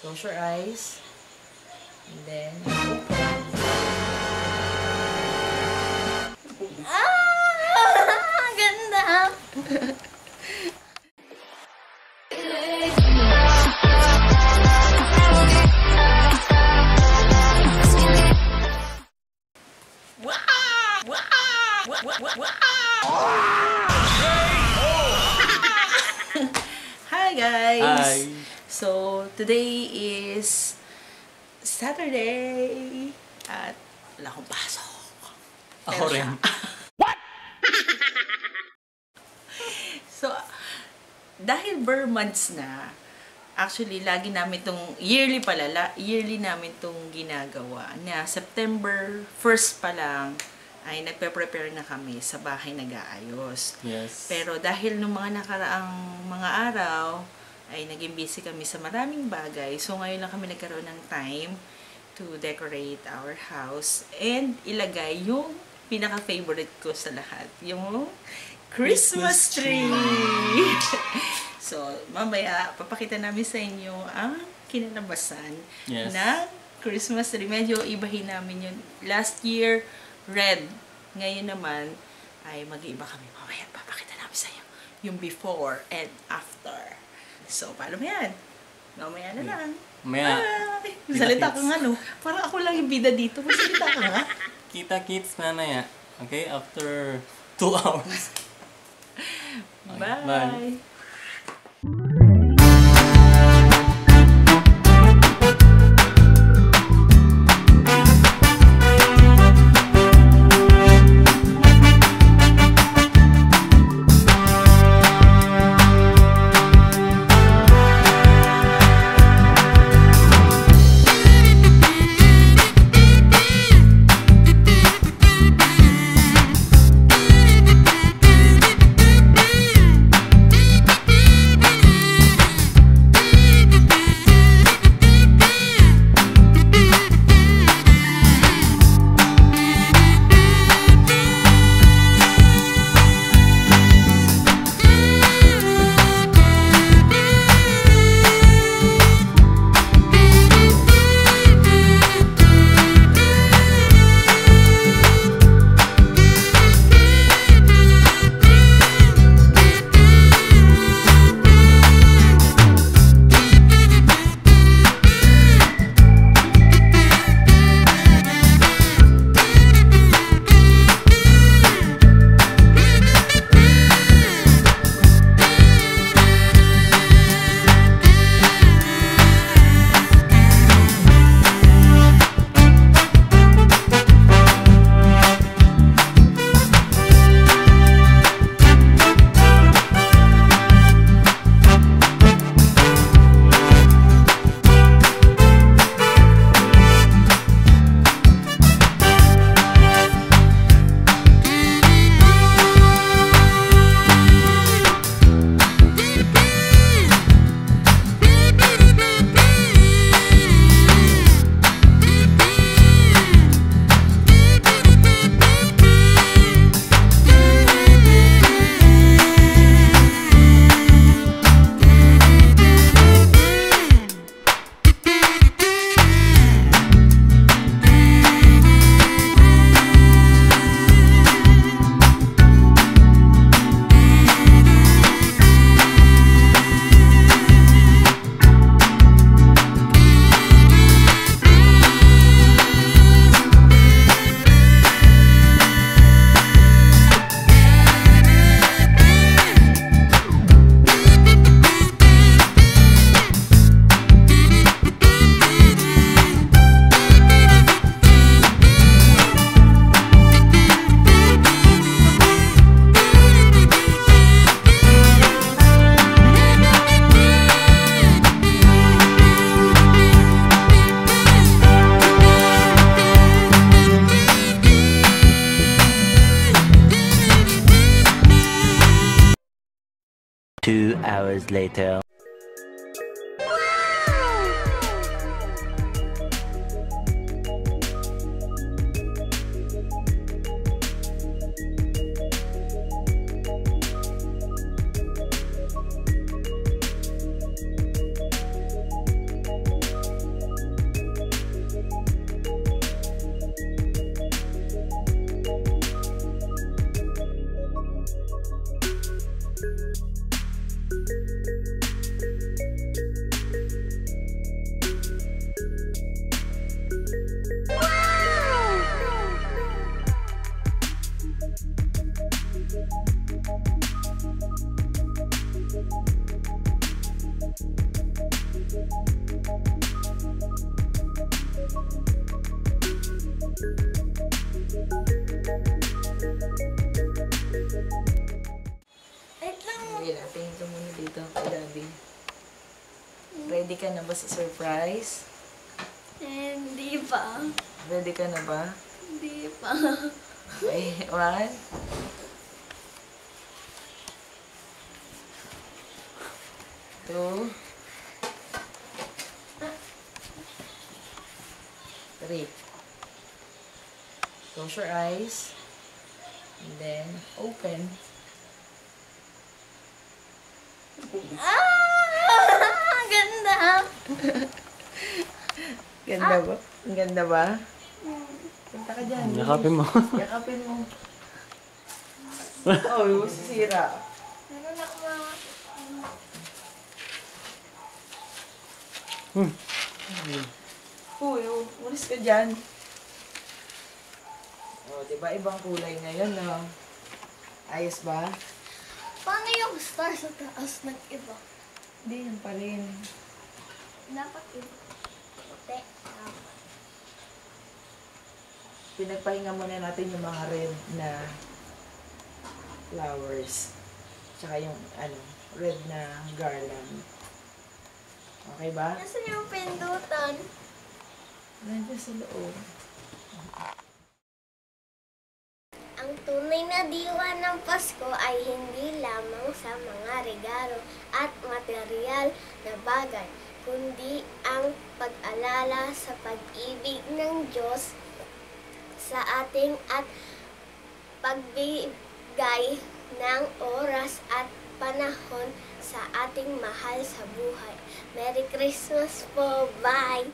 Close your eyes. And then, Ah! Ganda! Hi guys! Hi! So, today is Saturday. At wala akong pasok. Ako rin. siya- So, dahil Burr months na, actually, lagi namin itong, yearly pala, la- yearly namin itong ginagawa. Na September 1st pa lang, ay nagpe-prepare na kami sa bahay nag-aayos. Yes. Pero dahil nung mga nakaraang mga araw, ay naging busy kami sa maraming bagay. So ngayon lang kami nagkaroon ng time to decorate our house and ilagay yung pinaka-favorite ko sa lahat. Yung Christmas tree! so, mamaya, papakita namin sa inyo ang kinalabasan Yes. ng Christmas tree. Medyo ibahin namin yun. Last year, red. Ngayon naman, ay mag-iiba kami. Mamaya, papakita namin sa inyo yung before and after. So, paano mo yan? Mamaya na lang. Maya, Bye! Salita ka nga, no? Parang ako lang yung bida dito. Masalita ka nga. kita kits mamaya. Okay? After two hours. Okay, Bye! bye. Two hours later. Wait lang. Sige lang, tingin ka muna dito kay Daddy. Ready ka na ba sa surprise? Hindi pa. Ready ka na ba? Hindi pa. Okay, one. Two. Three. Close your eyes. And then open. Ah! Ganda. Ganda ba? Ang ganda ba? Punta ka dyan. Yakapin mo. Yakapin mo. Oh, sisira. Meron ako mga... Uy, oh, umalis ka dyan. Oh, di ba ibang kulay ngayon, no? Ayos ba? Paano yung star sa taas nag-iba? Hindi, yan pa rin. Dapat iba. Puti. Dapat. Pinagpahinga muna natin yung mga red na flowers. Tsaka yung, ano, red na garland. Okay ba? Nasaan yung pindutan? Nandiyan sa loob. Ang tunay na diwa ng Pasko ay hindi lamang sa mga regalo at material na bagay, kundi ang pag-alala sa pag-ibig ng Diyos sa ating at pagbigay ng oras at panahon sa ating mahal sa buhay. Merry Christmas po! Bye!